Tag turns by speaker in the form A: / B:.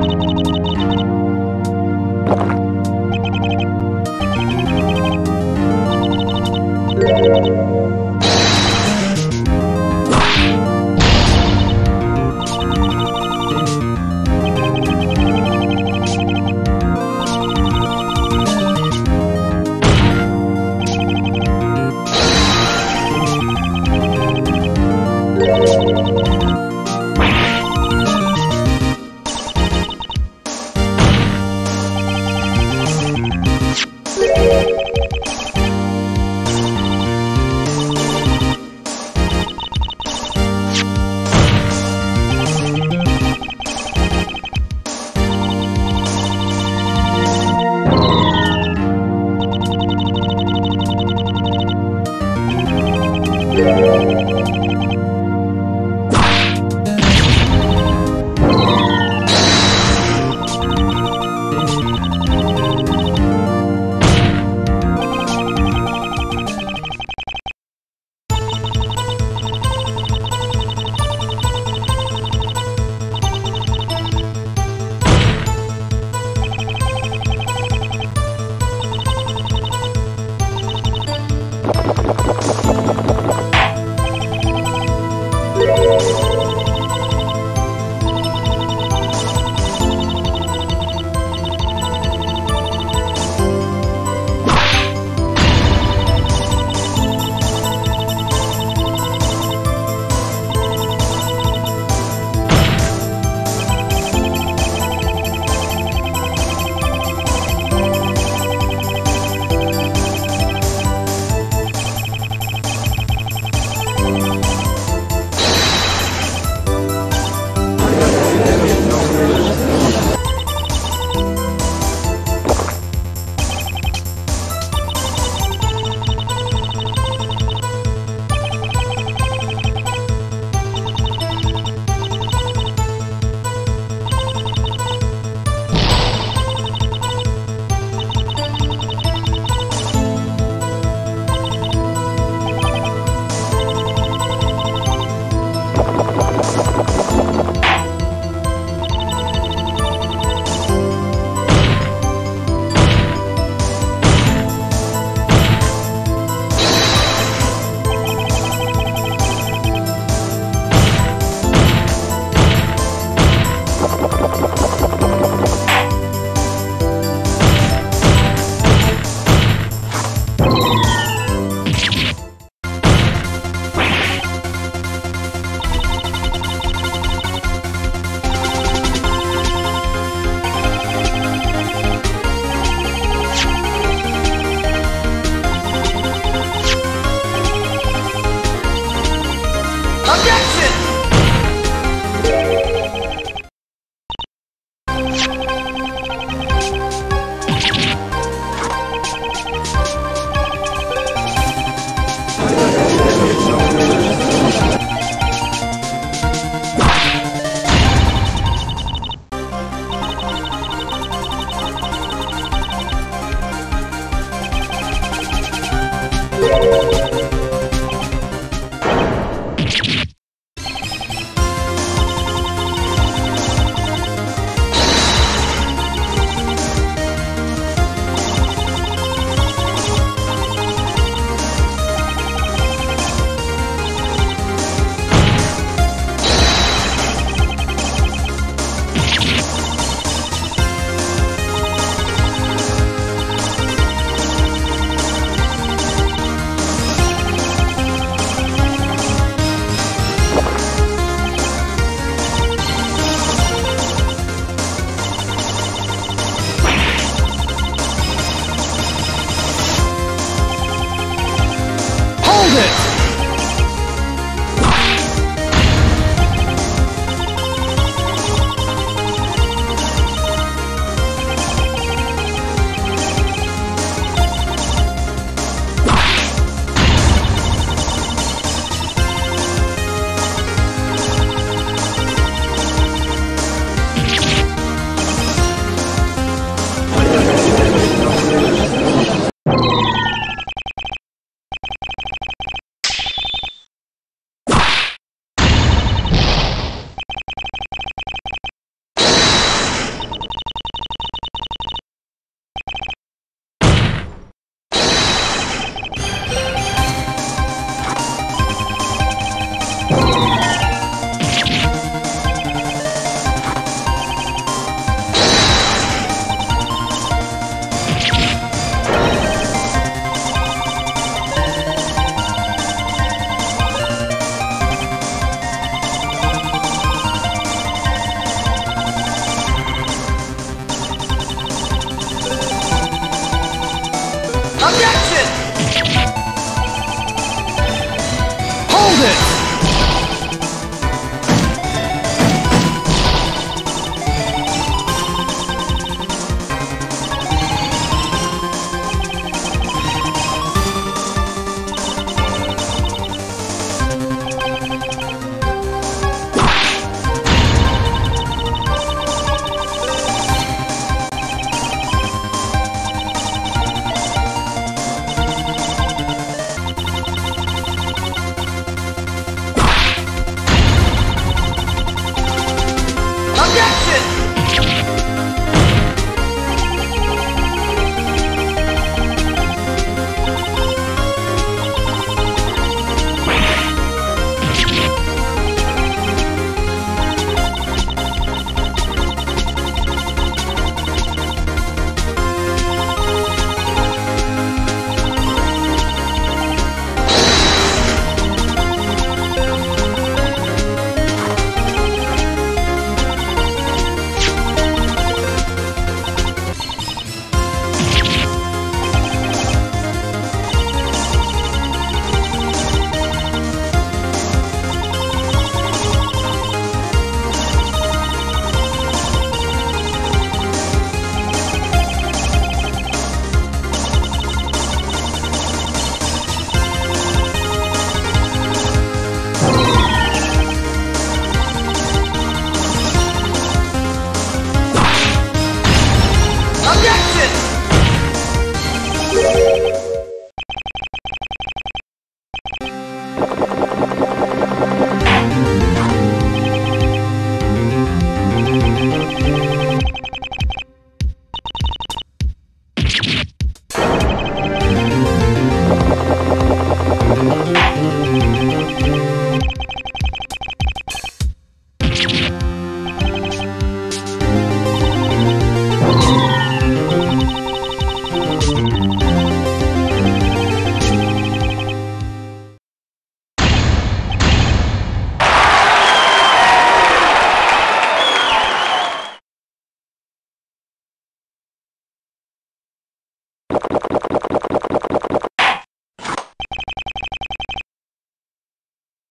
A: Música